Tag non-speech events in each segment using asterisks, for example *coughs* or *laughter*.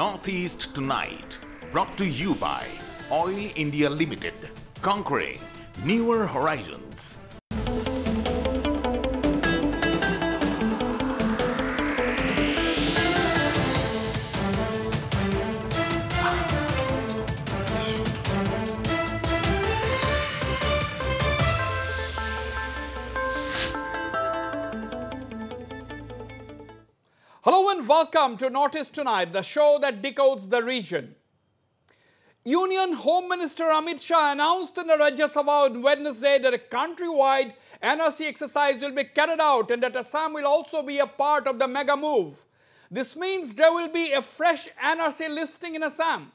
Northeast Tonight, brought to you by Oil India Limited, conquering newer horizons. Welcome to Northeast Tonight, the show that decodes the region. Union Home Minister Amit Shah announced in the Rajya Sabha on Wednesday that a countrywide NRC exercise will be carried out and that Assam will also be a part of the mega move. This means there will be a fresh NRC listing in Assam.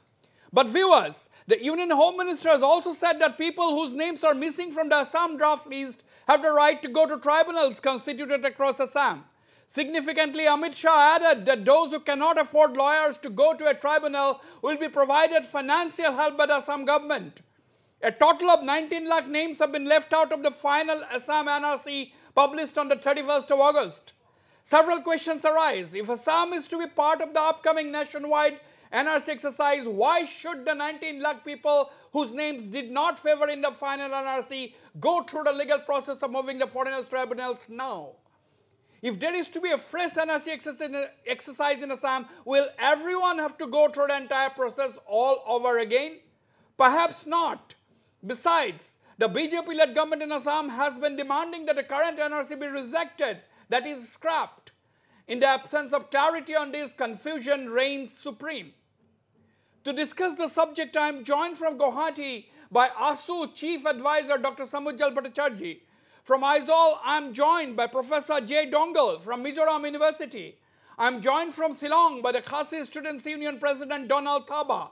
But viewers, the Union Home Minister has also said that people whose names are missing from the Assam draft list have the right to go to tribunals constituted across Assam. Significantly, Amit Shah added that those who cannot afford lawyers to go to a tribunal will be provided financial help by the Assam government. A total of 19 lakh names have been left out of the final Assam NRC published on the 31st of August. Several questions arise. If Assam is to be part of the upcoming nationwide NRC exercise, why should the 19 lakh people whose names did not favor in the final NRC go through the legal process of moving the foreigners tribunals now? If there is to be a fresh NRC exercise in Assam, will everyone have to go through the entire process all over again? Perhaps not. Besides, the BJP-led government in Assam has been demanding that the current NRC be rejected, that is scrapped. In the absence of clarity on this, confusion reigns supreme. To discuss the subject, I am joined from Guwahati by ASU Chief Advisor Dr. Samujjal Bhattacharjee. From Aizawl, I am joined by Professor Jay Doungel from Mizoram University. I am joined from Shillong by the Khasi Students Union President Donald Thaba.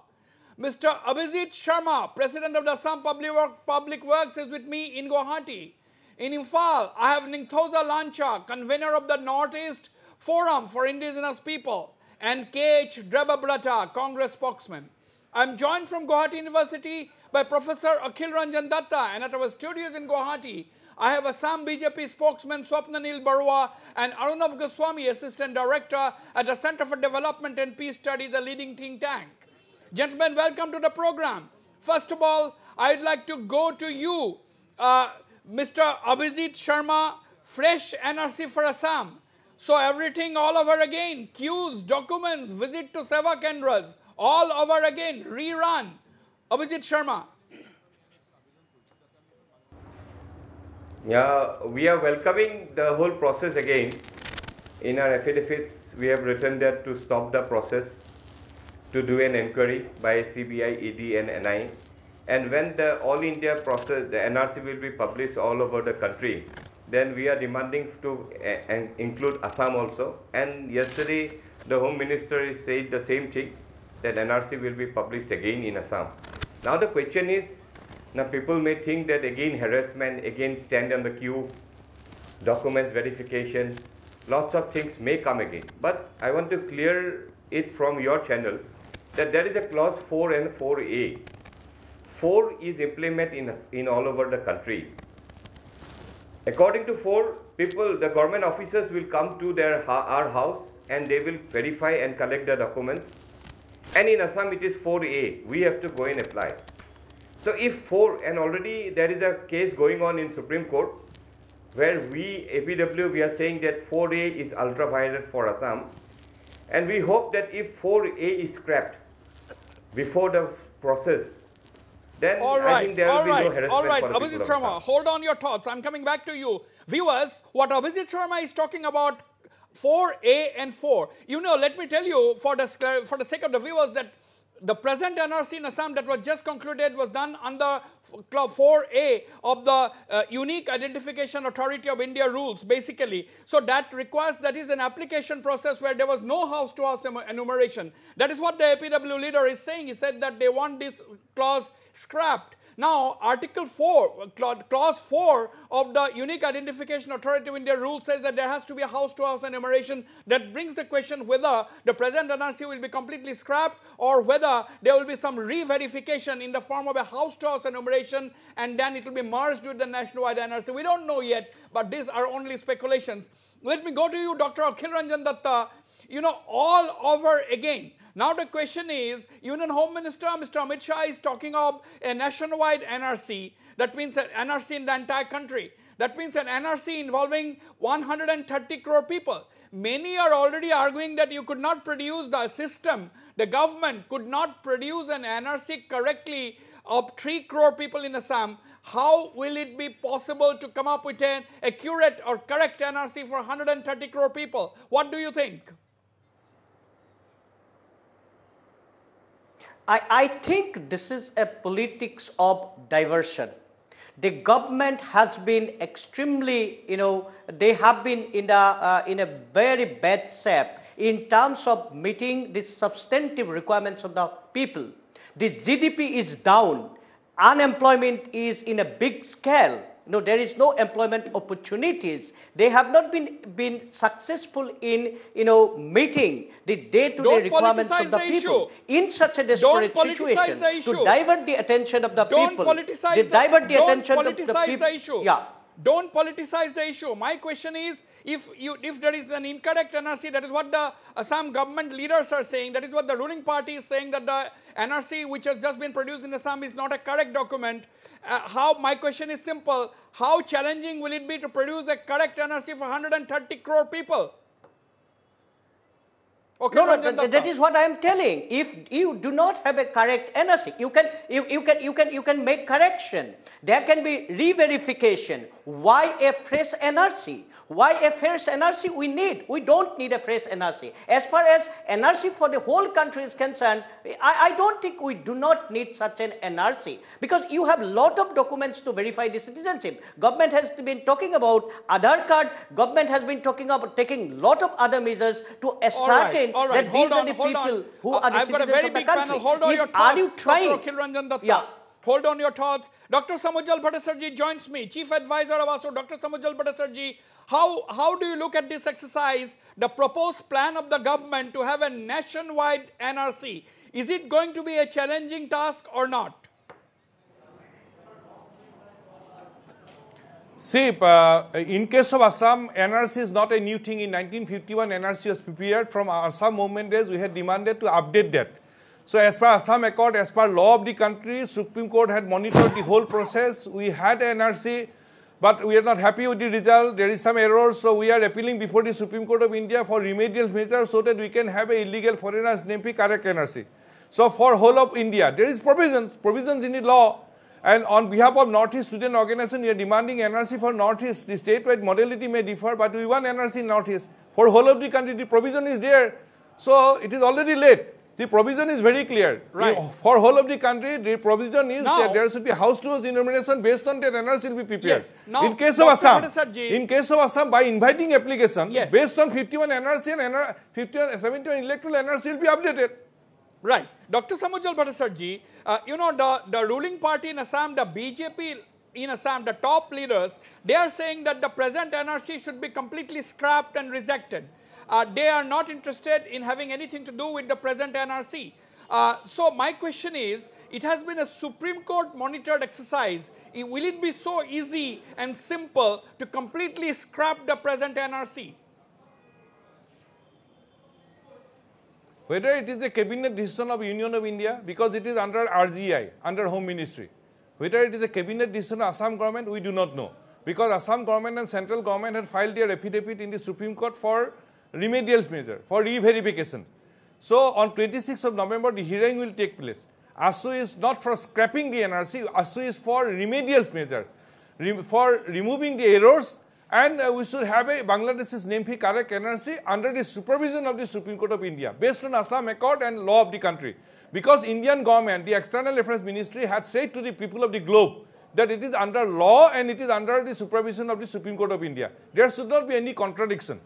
Mr. Abhijit Sharma, President of the Assam Public, Work, Public Works is with me in Guwahati. In Imphal, I have Ningthouja Lancha, convener of the Northeast Forum for Indigenous People, and K.H. Debabrata, Congress spokesman. I am joined from Gauhati University by Professor Akhil Ranjan Datta, and at our studios in Guwahati, I have Assam BJP spokesman Swapnanil Barua and Arunav Goswami, Assistant Director at the Center for Development and Peace Studies, a leading think tank. Gentlemen, welcome to the program. First of all, I'd like to go to you, uh, Mr. Abhijit Sharma, fresh NRC for Assam. So everything all over again, queues, documents, visit to Seva Kendras, all over again, rerun. Abhijit Sharma. Yeah, we are welcoming the whole process again. In our affidavits, we have written that to stop the process, to do an inquiry by CBI, ED, and NI. And when the all India process, the NRC will be published all over the country, then we are demanding to uh, include Assam also. And yesterday, the Home Minister said the same thing, that NRC will be published again in Assam. Now the question is, now people may think that again harassment, again stand on the queue, documents verification, lots of things may come again. But I want to clear it from your channel that there is a clause 4 and 4a. 4 is implemented in, in all over the country. According to 4, people, the government officers will come to their our house and they will verify and collect the documents. And in Assam it is 4a, we have to go and apply. So if 4, and already there is a case going on in Supreme Court where we, APW, we are saying that 4A is ultra vires for Assam. And we hope that if 4A is scrapped before the process, then all right, I think there will right, be no harassment all right. Abhijit Sharma, hold on your thoughts. I'm coming back to you. Viewers, what Abhijit Sharma is talking about 4A and 4. You know, let me tell you for the, for the sake of the viewers that the present NRC in Assam that was just concluded was done under Clause 4A of the uh, Unique Identification Authority of India rules, basically. So that requires, that is an application process where there was no house-to-house -house enumeration. That is what the APW leader is saying. He said that they want this clause scrapped. Now, Article 4, Clause 4 of the Unique Identification Authority of India rule says that there has to be a house-to-house -house enumeration. That brings the question whether the present NRC will be completely scrapped or whether there will be some re-verification in the form of a house-to-house -house enumeration and then it will be merged with the nationwide NRC. We don't know yet, but these are only speculations. Let me go to you, Dr. Akhil Ranjan Datta. You know, all over again, Now the question is, Union Home Minister Mr. Amit Shah is talking of a nationwide NRC, that means an NRC in the entire country. That means an NRC involving 130 crore people. Many are already arguing that you could not produce the system, the government could not produce an NRC correctly of 3 crore people in Assam. How will it be possible to come up with an accurate or correct NRC for 130 crore people? What do you think? I, I think this is a politics of diversion. The government has been extremely, you know, they have been in a, uh, in a very bad shape in terms of meeting the substantive requirements of the people. The GDP is down, unemployment is in a big scale, no, there is no employment opportunities. They have not been, been successful in, you know, meeting the day-to-day -day requirements of the, the people. Issue. In such a desperate situation, to divert the attention of the Don't people, politicize they divert the, attention of the people. The issue. Yeah. Don't politicize the issue. My question is, if, you, if there is an incorrect NRC, that is what the Assam government leaders are saying, that is what the ruling party is saying, that the NRC which has just been produced in Assam is not a correct document. Uh, how, my question is simple, how challenging will it be to produce a correct NRC for 130 crore people? Okay, no, no, that, that is what I am telling. If you do not have a correct NRC, you can, you, you, can, you, can, you can make correction. There can be re-verification. Why a fresh NRC? Why a fresh NRC we need? We don't need a fresh NRC. As far as NRC for the whole country is concerned, I, I don't think we do not need such an NRC because you have lot of documents to verify the citizenship. Government has been talking about Aadhaar card. Government has been talking about taking lot of other measures to ascertain all right, that hold these on, are the people on. who uh, are the I've got a citizens very of the big country. panel. Hold on if, your thoughts, are you trying? Dr. Akhil Ranjan Datta. Yeah. Hold on your thoughts. Dr. Samujjal Bhattacharjee joins me, Chief Advisor of ASU. Dr. Samujjal Bhattacharjee, how, how do you look at this exercise, the proposed plan of the government to have a nationwide NRC? Is it going to be a challenging task or not? See, uh, in case of Assam, NRC is not a new thing. In 1951, NRC was prepared from Assam movement days. We had demanded to update that. So as per Assam Accord, as per law of the country, Supreme Court had monitored the whole process. We had NRC, but we are not happy with the result. There is some errors, so we are appealing before the Supreme Court of India for remedial measures so that we can have a illegal foreigners name correct NRC. So for whole of India, there is provisions, provisions in the law. And on behalf of Northeast Student Organization, we are demanding NRC for Northeast. The statewide modality may differ, but we want NRC in Northeast. For whole of the country, the provision is there. So it is already late. The provision is very clear. Right. For whole of the country, the provision is now, that there should be house to house denomination based on that NRC will be prepared. Yes. Now, in case Dr. of Assam, in case of Assam, by inviting application, yes. based on 51 NRC and NR, 51, 71 electoral NRC will be updated. Right. Dr. Samujjal Bhattacharjee, uh, you know, the, the ruling party in Assam, the BJP in Assam, the top leaders, they are saying that the present NRC should be completely scrapped and rejected. Uh, they are not interested in having anything to do with the present NRC. Uh, so my question is, it has been a Supreme Court monitored exercise. Will it be so easy and simple to completely scrap the present NRC? Whether it is the cabinet decision of Union of India, because it is under RGI, under Home Ministry. Whether it is a cabinet decision of Assam government, we do not know. Because Assam government and central government had filed their affidavit in the Supreme Court for remedial measure, for re-verification. So on 26th of November, the hearing will take place. ASU is not for scrapping the NRC, ASU is for remedial measure, for removing the errors and uh, we should have a Bangladesh's name fee correct NRC under the supervision of the Supreme Court of India based on Assam Accord and law of the country. Because Indian government, the External Affairs Ministry had said to the people of the globe that it is under law and it is under the supervision of the Supreme Court of India. There should not be any contradiction.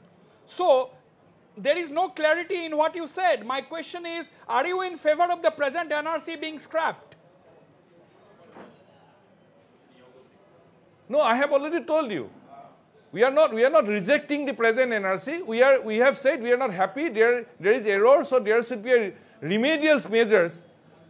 So, there is no clarity in what you said. My question is, are you in favor of the present NRC being scrapped? No, I have already told you. We are not we are not rejecting the present NRC. We are we have said we are not happy. There there is error, so there should be a remedial measures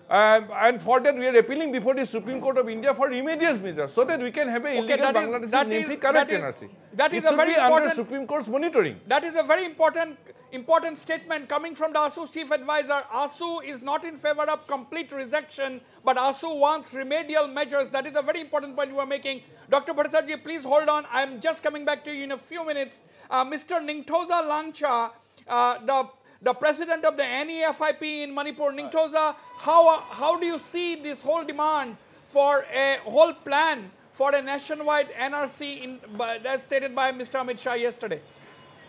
Um, and for that, we are appealing before the Supreme Court of India for immediate measures so that we can have a Okay, illegal is- Bangladeshi that name is- free that NRC. that is a very important- Supreme Court's monitoring. That is a very important important statement coming from the ASU chief advisor. ASU is not in favor of complete rejection, but ASU wants remedial measures. That is a very important point you are making. Dr. Bhattacharjee, please hold on. I am just coming back to you in a few minutes. Uh, Mr. Ningthouja Lancha, uh, the, the president of the NEFIP in Manipur, Ningthouja, how, how do you see this whole demand for a whole plan for a nationwide NRC in, stated by Mr. Amit Shah yesterday?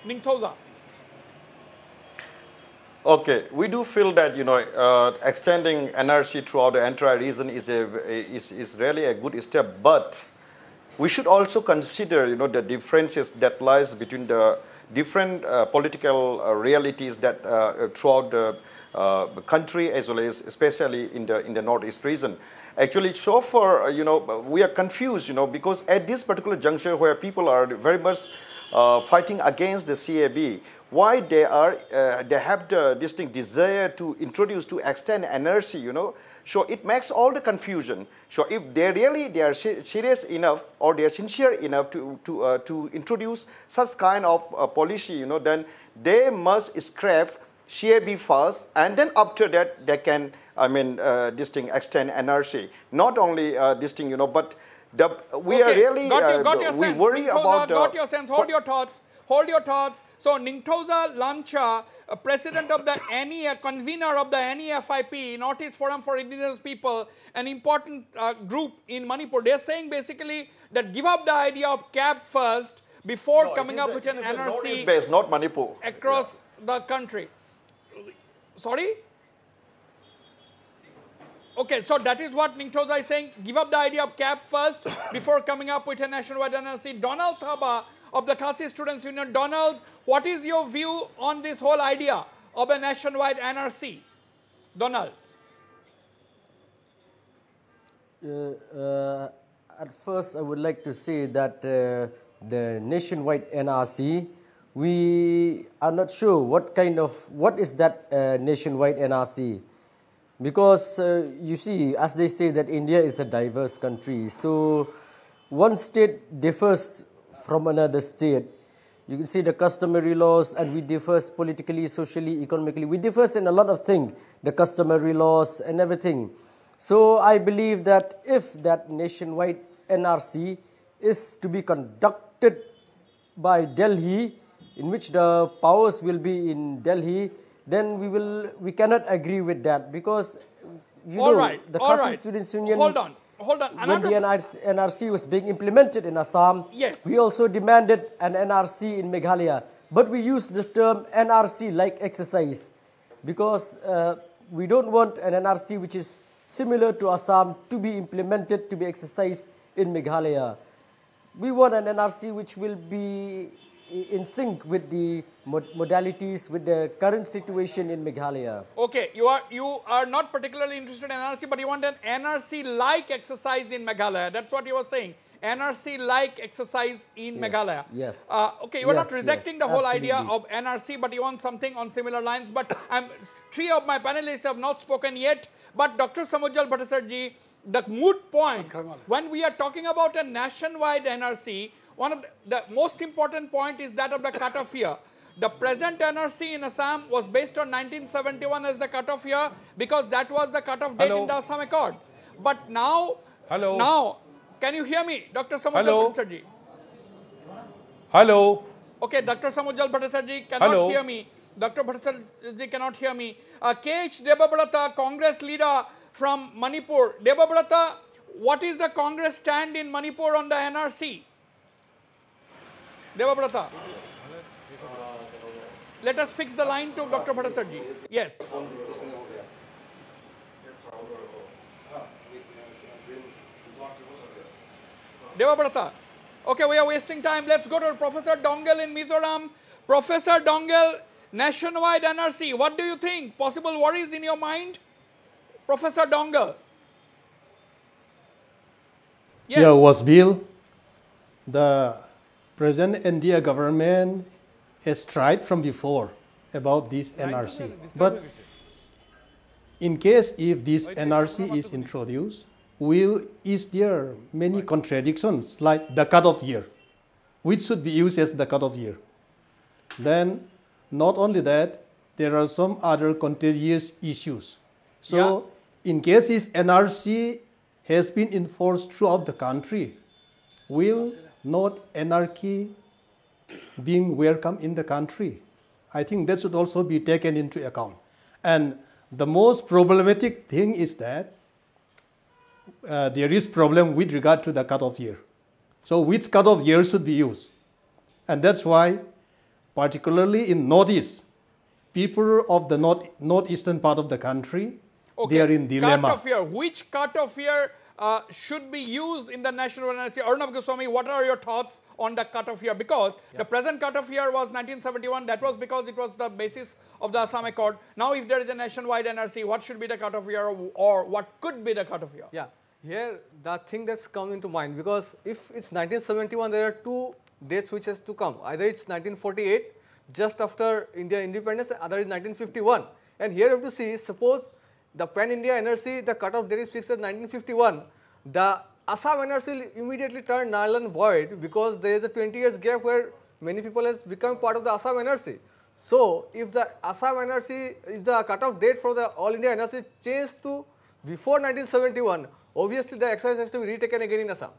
Ningthouja. Okay, we do feel that you know uh, extending NRC throughout the entire region is a is, is really a good step, but we should also consider you know the differences that lies between the different uh, political uh, realities that uh, throughout the uh, country as well as especially in the in the northeast region. Actually, so far you know we are confused you know because at this particular juncture where people are very much uh, fighting against the CAB, why they are uh, they have the distinct desire to introduce to extend NRC, you know. So it makes all the confusion. So if they really they are se- serious enough or they are sincere enough to to uh, to introduce such kind of uh, policy, you know, then they must scrap CAB first, and then after that they can, I mean, uh, this thing extend NRC. Not only uh, this thing, you know, but the we are really got, your, uh, got your we sense. worry Ningthouja, about got your sense. Hold your thoughts. Hold your thoughts. So Ningthouja Lancha, uh, president of the NE, uh, convener of the NEFIP, Northeast Forum for Indigenous People, an important uh, group in Manipur. They're saying basically that give up the idea of CAB first before No, coming up a- with an a NRC based, not Manipur. across the country. Sorry? Okay, so that is what Ningthouja is saying. Give up the idea of CAB first before coming up with a nationwide NRC. Donald Thaba of the Khasi Students Union. Donald, what is your view on this whole idea of a nationwide NRC? Donald. Uh, uh, at first, I would like to say that uh, the nationwide NRC, we are not sure what kind of what is that uh, nationwide NRC, because uh, you see, as they say that India is a diverse country, so one state differs from another state. You can see the customary laws, and we differ politically, socially, economically. We differ in a lot of things, the customary laws and everything. So I believe that if that nationwide NRC is to be conducted by Delhi, in which the powers will be in Delhi, then we will we cannot agree with that because you all know right, the all right. Students Union. Hold on, hold on. When the NRC, NRC was being implemented in Assam, Yes. we also demanded an NRC in Meghalaya, but we used the term NRC like exercise because uh, we don't want an NRC which is similar to Assam to be implemented to be exercised in Meghalaya. We want an NRC which will be in sync with the mod- modalities with the current situation in Meghalaya. Okay, you are you are not particularly interested in NRC, but you want an NRC-like exercise in Meghalaya. That's what you were saying. NRC-like exercise in Meghalaya. yes. Uh, okay, you are not rejecting yes, the whole idea of NRC, but you want something on similar lines. But *coughs* I'm three of my panelists have not spoken yet. But Dr. Samujjal Bhattacharjee, the moot point when we are talking about a nationwide NRC, one of the, the most important point is that of the cutoff year. The present NRC in Assam was based on 1971 as the cutoff year because that was the cutoff date Hello. in the Assam Accord. But now, Hello. now, can you hear me, Dr. Samujjal. Bhattacharjee? Hello. Okay, Dr. Samujjal Bhattacharjee cannot Hello. hear me. Dr. Bhattacharjee cannot hear me. Uh, KH Debabrata, Congress leader from Manipur. Debabrata, what is the Congress stand in Manipur on the NRC? Debabrata. Let us fix the line to Dr. Bhattacharjee. Yes. Devabrata. Okay, we are wasting time. Let's go to Professor Doungel in Mizoram. Professor Doungel, nationwide NRC. What do you think? Possible worries in your mind? Professor Doungel. Yes. Yeah, Wasbir. The present India government has tried from before about this NRC, but in case if this NRC is introduced, will is there many contradictions like the cutoff year, which should be used as the cutoff year. Then, not only that, there are some other contentious issues. So, in case if NRC has been enforced throughout the country, will not anarchy being welcome in the country? I think that should also be taken into account. And the most problematic thing is that uh, there is problem with regard to the cutoff year. So which cutoff year should be used? And that's why, particularly in Northeast, people of the north, northeastern part of the country, they are in dilemma. Cutoff year. Which cutoff year uh, should be used in the national NRC? Arunav Goswami, what are your thoughts on the cutoff year? Because yeah. the present cutoff year was 1971. That was because it was the basis of the Assam Accord. Now, if there is a nationwide NRC, what should be the cutoff year or what could be the cutoff year? Yeah, here the thing that's come into mind because if it's 1971, there are two dates which has to come. Either it's 1948, just after India independence, other is 1951. And here you have to see, suppose the pan-India NRC, the cutoff date is fixed as 1951. The Assam NRC immediately turned null and void because there is a 20 years gap where many people has become part of the Assam NRC. So, if the Assam NRC, if the cutoff date for the All India NRC changed to before 1971, obviously the exercise has to be retaken again in Assam.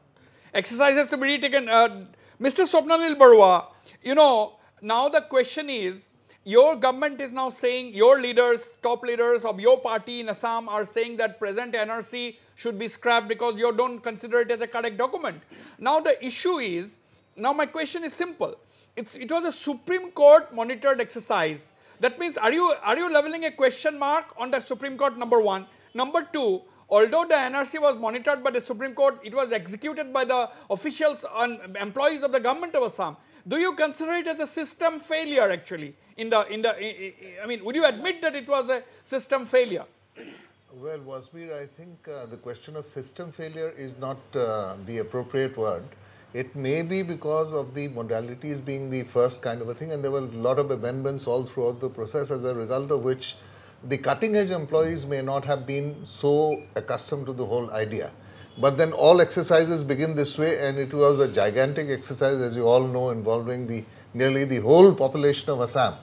Exercise has to be retaken. Uh, Mr. Swapnanil Barua, you know, now the question is, your government is now saying, your leaders, top leaders of your party in Assam are saying that present NRC should be scrapped because you don't consider it as a correct document. Now the issue is, now my question is simple. It's, it was a Supreme Court monitored exercise. That means are you, are you leveling a question mark on the Supreme Court number one? Number two, although the NRC was monitored by the Supreme Court, it was executed by the officials and employees of the government of Assam. Do you consider it as a system failure actually? In the, in the, I mean, would you admit that it was a system failure? Well, Wasbir, I think uh, the question of system failure is not uh, the appropriate word. It may be because of the modalities being the first kind of a thing and there were a lot of amendments all throughout the process as a result of which the cutting edge employees may not have been so accustomed to the whole idea. But then all exercises begin this way and it was a gigantic exercise as you all know involving the nearly the whole population of Assam.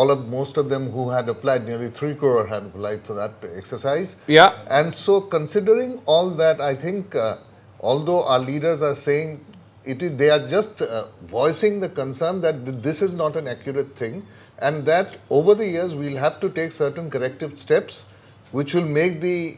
All of most of them who had applied, nearly 3 crore had applied for that exercise. Yeah. And so considering all that, I think uh, although our leaders are saying it is, they are just uh, voicing the concern that this is not an accurate thing and that over the years we'll have to take certain corrective steps which will make the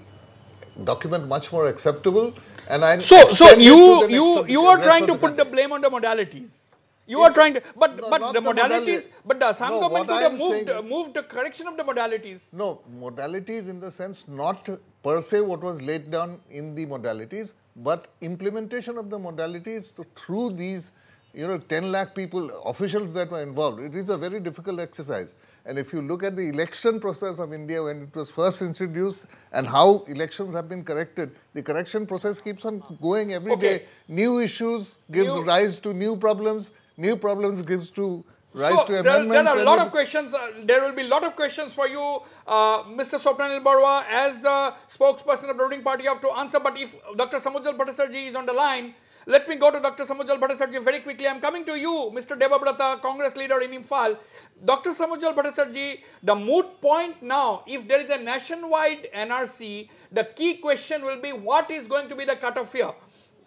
document much more acceptable and I so so you you you are trying to put the blame on the modalities you it, are trying to but no, but the, the modalities but the Assam no, government could have moved moved the correction of the modalities no modalities in the sense not per se what was laid down in the modalities but implementation of the modalities through these you know, 10 lakh people, officials that were involved. It is a very difficult exercise. And if you look at the election process of India when it was first introduced and how elections have been corrected, the correction process keeps on going every okay. day. New issues gives new. rise to new problems, new problems gives to rise so to amendments. There, there are a lot of questions. Uh, there will be a lot of questions for you, uh, Mr. Swapnanil Barua, as the spokesperson of the ruling party. You have to answer. But if Dr. Samujjal Bhattacharjee is on the line, let me go to Dr. Samujjal Bhattacharjee very quickly. I'm coming to you, Mr. Debabrata, Congress leader in Imphal. Dr. Samujjal Bhattacharjee, the moot point now, if there is a nationwide NRC, the key question will be what is going to be the cutoff year?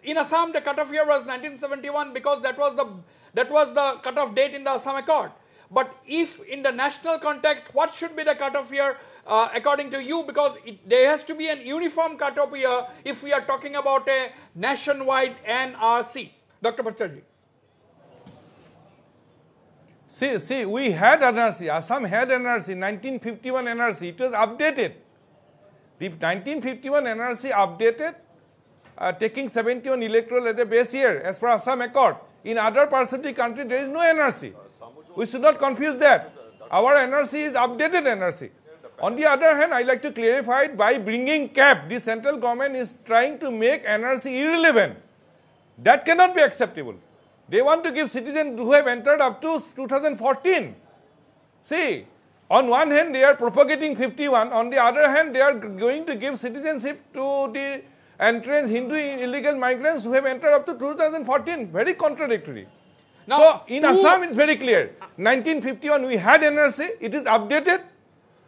In Assam, the cutoff year was 1971 because that was the that was the cutoff date in the Assam Accord. But if in the national context, what should be the cutoff year uh, according to you? Because it, there has to be an uniform cutoff year if we are talking about a nationwide NRC. Dr. Bhattacharjee. See, see, we had NRC, Assam had NRC, 1951 NRC, it was updated. The 1951 NRC updated, uh, taking 71 electoral as a base year as per Assam Accord. In other parts of the country, there is no NRC. We should not confuse that. Our NRC is updated NRC. On the other hand, I like to clarify it by bringing CAB. The central government is trying to make NRC irrelevant. That cannot be acceptable. They want to give citizens who have entered up to 2014. See, On one hand, they are propagating 51. On the other hand, they are going to give citizenship to the entrance Hindu illegal migrants who have entered up to 2014. Very contradictory. Now, so in Assam, it's very clear. 1951, we had NRC. It is updated.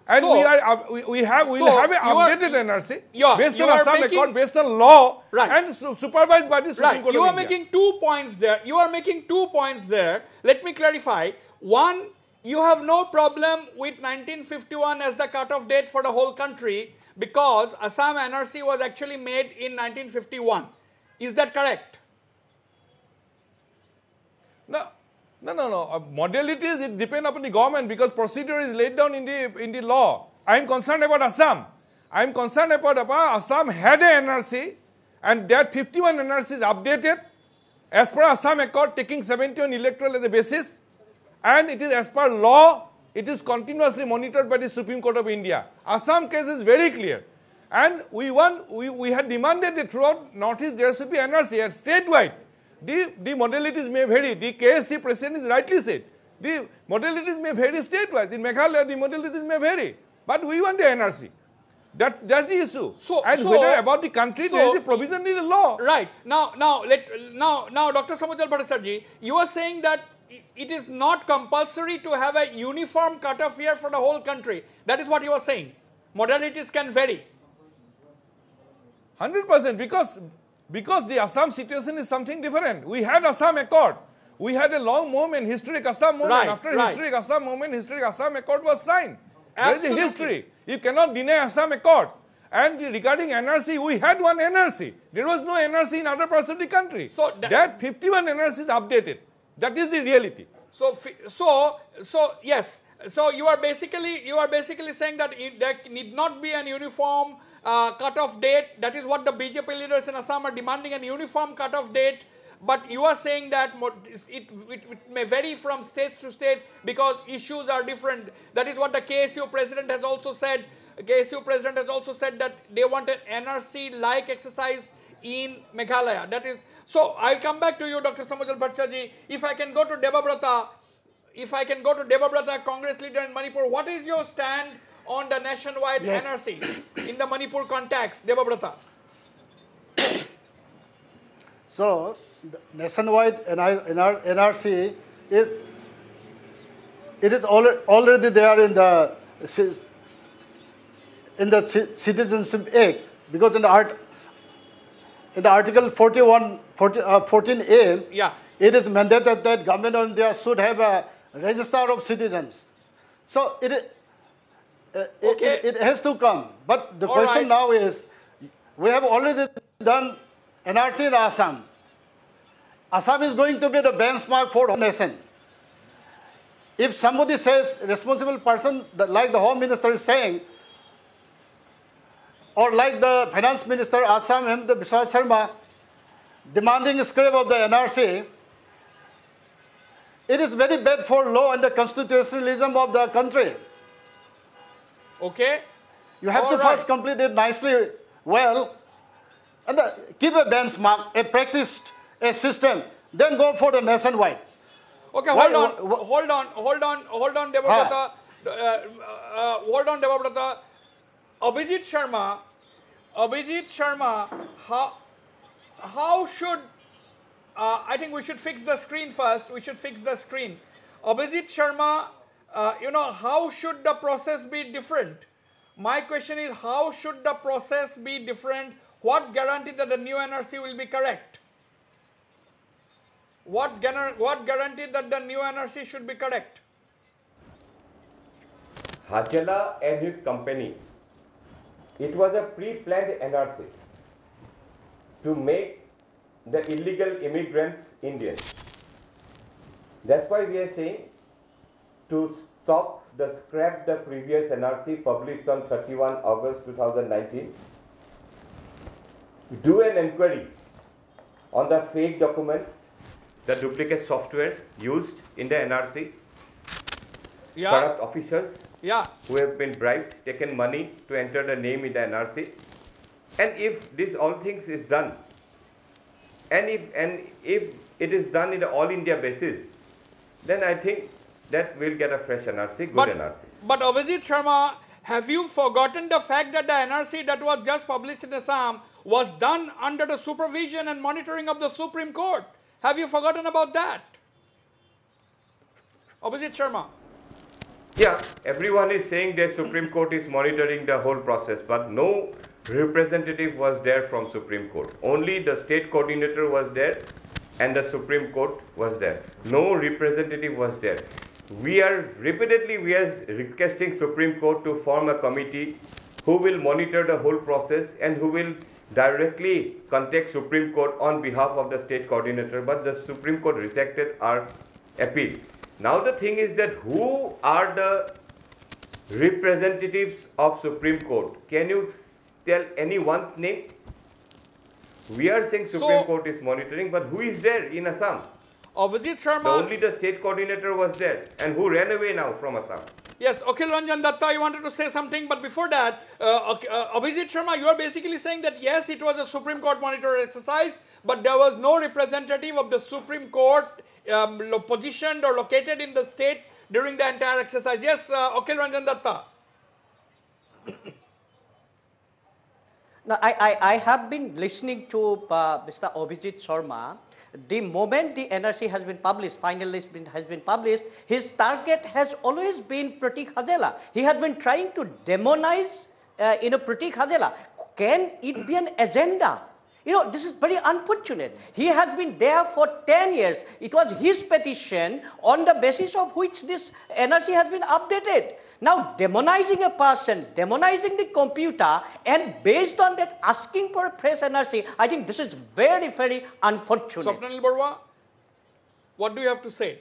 And So- we, are, up- we, we have we so have an you are- updated NRC Yeah, based on Assam making- Accord, based on law Right. and su- supervised by the Supreme Right. Court You are making two points there. You are making two points there. Let me clarify. One, you have no problem with 1951 as the cutoff date for the whole country because Assam NRC was actually made in 1951. Is that correct? No, no, no, no. Uh, modalities it depend upon the government because procedure is laid down in the in the law. I am concerned about Assam. I am concerned about, about Assam had a NRC, and that 51 NRC is updated as per Assam Accord, taking 71 electoral as a basis, and it is as per law. It is continuously monitored by the Supreme Court of India. Assam case is very clear. And we want, we, we had demanded that throughout Northeast there should be NRC and statewide. The, the modalities may vary. The KSC president is rightly said. The modalities may vary statewide. In Meghalaya, the modalities may vary. But we want the NRC. That's, that's the issue. So- and so- whether about the country, there so- is a provision in the law. Right. Now, now, let, now, now, Dr. Samujjal Bhattacharjee, you are saying that it is not compulsory to have a uniform cutoff year for the whole country. That is what he was saying. Modalities can vary. 100% because, because the Assam situation is something different. We had Assam Accord. We had a long moment, historic Assam moment. Right, After right. historic Assam moment, historic Assam Accord was signed. There is Absolutely. a history. You cannot deny Assam Accord. And regarding NRC, we had one NRC. There was no NRC in other parts of the country. So that- that 51 NRC is updated. That is the reality. So, so, so yes. So you are basically you are basically saying that it, there need not be an uniform uh, cutoff date. That is what the BJP leaders in Assam are demanding: an uniform cutoff date. But you are saying that it, it, it may vary from state to state because issues are different. That is what the KSU president has also said. KSU president has also said that they want an NRC-like exercise in Meghalaya. That is, so I'll come back to you, Dr. Samujjal Bhattacharjee. If I can go to Debabrata, if I can go to Debabrata, Congress leader in Manipur, what is your stand on the nationwide Yes. NRC in the Manipur context, Debabrata? So, the nationwide NR, NR, NRC is it is already, already there in the in the Citizenship Act because in the art in the Article 41 40, uh, 14A Yeah. it is mandated that government of India should have a register of citizens. So it uh, it, Okay. it, it has to come. But the All question right. now is we have already done NRC in Assam. Assam is going to be the benchmark for the nation. If somebody says, responsible person, like the Home Minister is saying, or like the Finance Minister Assam, Himanta Biswa Sarma, demanding scrap of the NRC, it is very bad for law and the constitutionalism of the country. Okay? You have All to right. first complete it nicely, well, and the, keep a benchmark, a practiced a system, then go for the nationwide. Okay, hold on, what- what- hold on, hold on, hold on, Debabrata. Uh, uh, hold on, Debabrata. Abhijit Sharma, Abhijit Sharma, how, how should, uh, I think we should fix the screen first. We should fix the screen. Abhijit Sharma, uh, you know, how should the process be different? My question is, how should the process be different? What guarantee that the new NRC will be correct? What, what guaranteed that the new NRC should be correct? Hajela and his company, it was a pre-planned NRC to make the illegal immigrants Indian. That's why we are saying to stop the scrap the previous NRC published on 31 August 2019. Do an inquiry on the fake documents, the duplicate software used in the NRC, Yeah, corrupt officers yeah. who have been bribed, taken money to enter the name in the NRC. And if this all things is done, and if and if it is done in the all India basis, then I think that we'll get a fresh NRC, good But- NRC. but Abhijit Sharma, have you forgotten the fact that the NRC that was just published in Assam was done under the supervision and monitoring of the Supreme Court? Have you forgotten about that? Abhijit Sharma. Yeah, everyone is saying that Supreme Court is monitoring the whole process, but no representative was there from Supreme Court. Only the state coordinator was there and the Supreme Court was there. No representative was there. We are repeatedly we are requesting Supreme Court to form a committee who will monitor the whole process and who will directly contact Supreme Court on behalf of the state coordinator, but the Supreme Court rejected our appeal. Now the thing is that who are the representatives of Supreme Court? Can you tell anyone's name? We are saying Supreme So- Court is monitoring, but who is there in Assam? Abhijit The Sharma. only the state coordinator was there, and who ran away now from Assam? Yes, Akhil Ranjan Datta, you wanted to say something, but before that, uh, uh, Abhijit Sharma, you are basically saying that yes, it was a Supreme Court monitor exercise, but there was no representative of the Supreme Court um, positioned or located in the state during the entire exercise. Yes, uh, Akhil Ranjan Datta. *coughs* Now, I, I, I have been listening to uh, Mr. Abhijit Sharma. The moment the NRC has been published, final list been, has been published, his target has always been Prateek Hajela. He has been trying to demonize, uh, you know, Prateek Hajela. Can it be an agenda? You know, this is very unfortunate. He has been there for 10 years. It was his petition on the basis of which this NRC has been updated. Now, demonizing a person, demonizing the computer, and based on that, asking for a fresh NRC, I think this is very, very unfortunate. Swapnanil Barua, what do you have to say?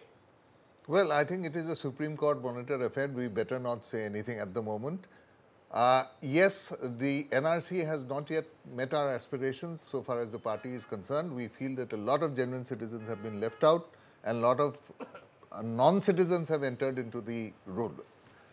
Well, I think it is a Supreme Court monitor affair. We better not say anything at the moment. Uh, yes, the NRC has not yet met our aspirations so far as the party is concerned. We feel that a lot of genuine citizens have been left out and a lot of uh, non-citizens have entered into the role.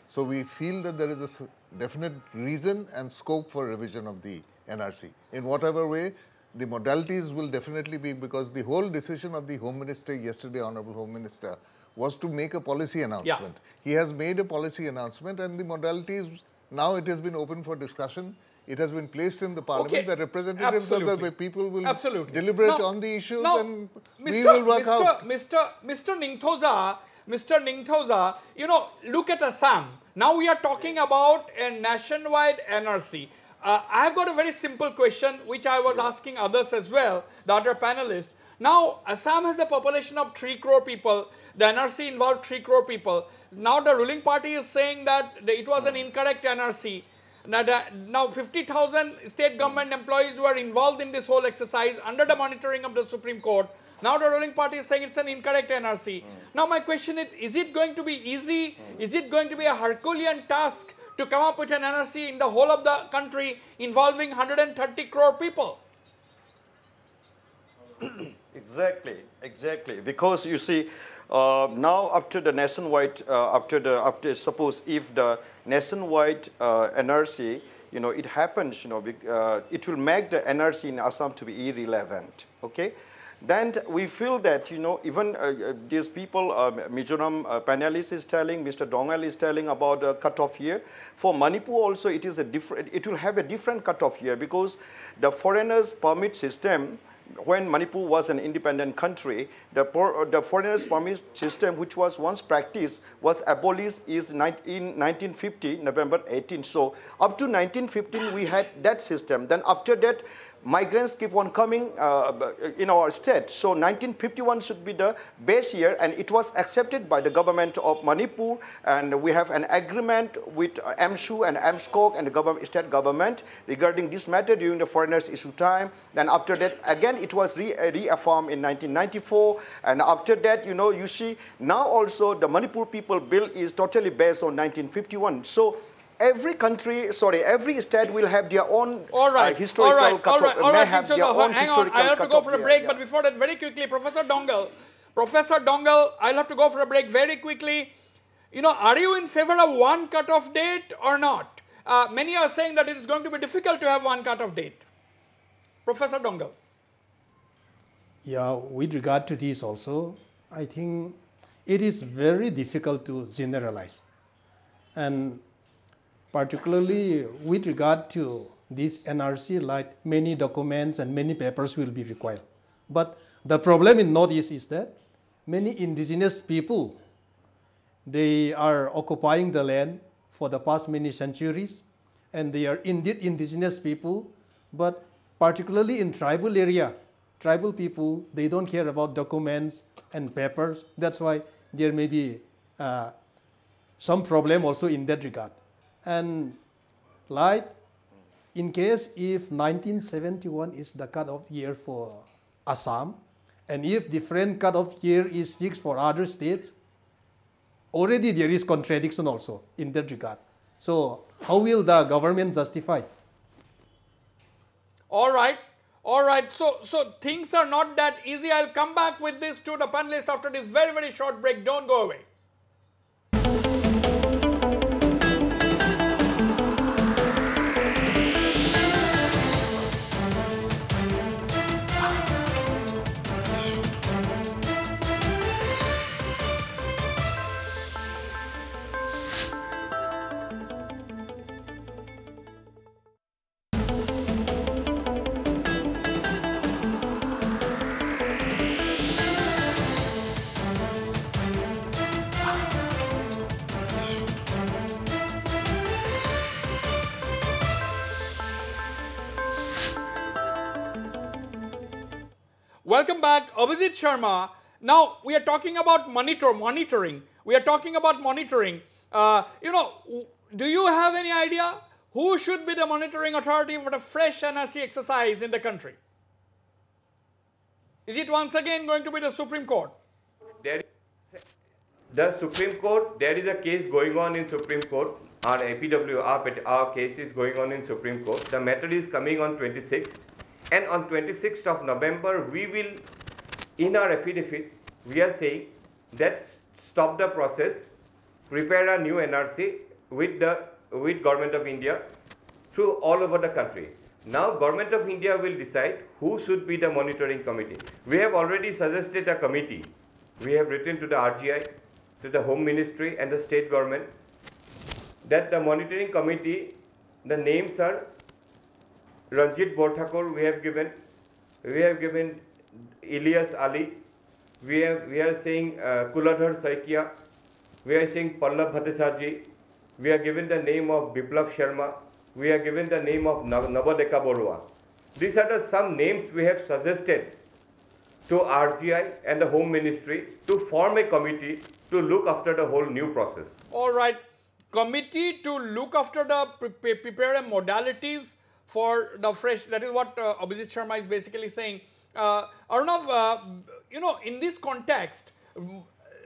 So we feel that there is a definite reason and scope for revision of the NRC. In whatever way, the modalities will definitely be because the whole decision of the Home Minister yesterday, Honorable Home Minister, was to make a policy announcement. He has made a policy announcement and the modalities, now it has been open for discussion. It has been placed in the parliament. Okay, The representatives of the people will Absolutely. deliberate Now- on the issues now, and Mr. we will work Mr. out. Mr. Mr. Ningthouja, Mr. Ningthouja, you know, look at Assam. Now we are talking about a nationwide NRC. Uh, I have got a very simple question which I was asking others as well, the other panelists. Now, Assam has a population of 3 crore people. The NRC involved 3 crore people. Now, the ruling party is saying that it was an incorrect NRC. Now, the- now 50,000 state government employees were involved in this whole exercise under the monitoring of the Supreme Court. Now the ruling party is saying it's an incorrect NRC. Now my question is, is it going to be easy? Is it going to be a Herculean task to come up with an NRC in the whole of the country involving 130 crore people? *coughs* *coughs* Exactly, exactly. Because you see, uh, now after the nationwide, uh, after the after suppose if the nationwide uh, NRC, you know, it happens, you know, uh, it will make the NRC in Assam to be irrelevant. Okay. Then we feel that you know even uh, uh, these people, uh, Mizoram uh, panelist is telling, Mr. Doungel is telling about a cutoff year. For Manipur also, it is a different. It will have a different cutoff year because the foreigners permit system when Manipur was an independent country, the, por- the foreigners permit system, which was once practiced, was abolished is in 1950, November 18. So up to 1915, we had that system. Then after that, migrants keep on coming uh, in our state. So 1951 should be the base year, and it was accepted by the government of Manipur. And we have an agreement with uh, AMSU and AMSCOG and the government, state government regarding this matter during the foreigners issue time. Then after that, again, it was re- uh, reaffirmed in 1994. And after that, you know, you see, now also the Manipur people bill is totally based on 1951. So every country, sorry, every state will have their own All right, uh, historical all right, all cutoff, right, all may right. have their own hang on, I have to go for a break, yeah. but before that, very quickly, Professor Doungel, Professor Doungel, I'll have to go for a break very quickly. You know, are you in favor of one cutoff date or not? Uh, many are saying that it is going to be difficult to have one cutoff date. Professor Doungel. Yeah, with regard to this also, I think it is very difficult to generalize. And particularly with regard to this NRC, like many documents and many papers will be required. But the problem in Northeast is that many indigenous people, they are occupying the land for the past many centuries, and they are indeed indigenous people, but particularly in tribal area, tribal people, they don't care about documents and papers. That's why there may be uh, some problem also in that regard. And like in case if 1971 is the cut-off year for Assam, and if different cut-off year is fixed for other states, already there is contradiction also in that regard. So how will the government justify? All right. All right. So, so things are not that easy. I'll come back with this to the panelists after this very, very short break. Don't go away. Abhijit Sharma. Now we are talking about monitor monitoring. We are talking about monitoring. Uh, you know, do you have any idea who should be the monitoring authority for the fresh NRC exercise in the country? Is it once again going to be the Supreme Court? There, the Supreme Court, there is a case going on in Supreme Court. Our APW, our, our case is going on in Supreme Court. The matter is coming on 26th. And on 26th of November, we will, in our affidavit, we are saying that stop the process, prepare a new NRC with the with Government of India through all over the country. Now, Government of India will decide who should be the monitoring committee. We have already suggested a committee. We have written to the RGI, to the Home Ministry and the state government that the monitoring committee, the names are Ranjit Borthakur we have given, we have given Elias Ali, we, have, we are saying uh, Kuladhar Saikia, we are saying Pallab Bhattacharjee, we are given the name of Biplav Sharma, we are given the name of Navadeka Borua. These are the some names we have suggested to RGI and the Home Ministry to form a committee to look after the whole new process. All right. Committee to look after the prepare modalities for the fresh, that is what uh, Abhijit Sharma is basically saying. Uh, Arnav, uh, you know, in this context,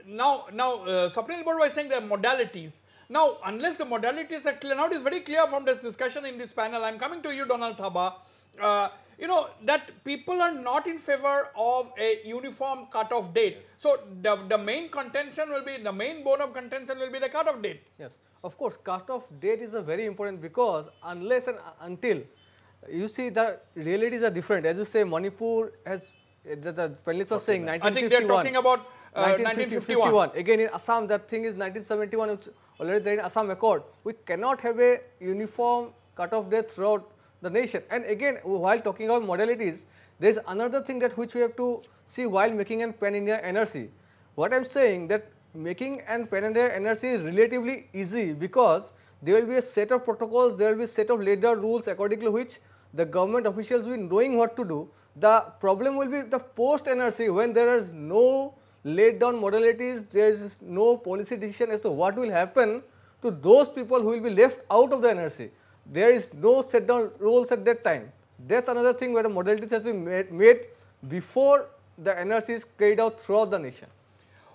now, now uh, Swapnil Barua is saying there are modalities. Now, unless the modalities are clear, now it is very clear from this discussion in this panel, I am coming to you, Donald Thaba, uh, you know, that people are not in favor of a uniform cut-off date. So, the, the main contention will be, the main bone of contention will be the cut-off date. Yes. Of course, cut-off date is a very important because unless and until you see the realities are different. As you say, Manipur has the, the panelists was saying 1951. I think they are talking about uh, 1951. Again, in Assam, that thing is 1971, which already there in Assam Accord. We cannot have a uniform cut-off date throughout the nation. And again, while talking about modalities, there is another thing that which we have to see while making an pan-India NRC. What I am saying that making an pan-India NRC is relatively easy because there will be a set of protocols, there will be a set of laid down rules according to which the government officials will be knowing what to do. The problem will be the post NRC when there is no laid down modalities, there is no policy decision as to what will happen to those people who will be left out of the NRC. There is no set down rules at that time. That's another thing where the modalities has to be made, made before the NRC is carried out throughout the nation.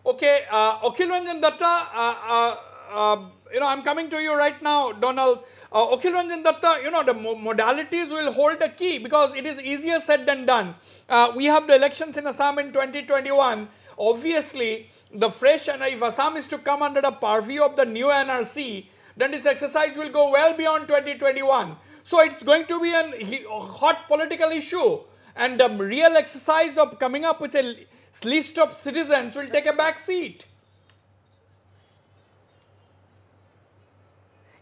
Okay, uh, Akhil Ranjan Datta, uh, uh, uh, you know, I'm coming to you right now, Donald. Uh, Ranjan Datta, you know, the mo modalities will hold the key because it is easier said than done. Uh, we have the elections in Assam in 2021. Obviously, the fresh, and if Assam is to come under the purview of the new NRC, then this exercise will go well beyond 2021. So it's going to be a hot political issue. And the real exercise of coming up with a list of citizens will take a back seat.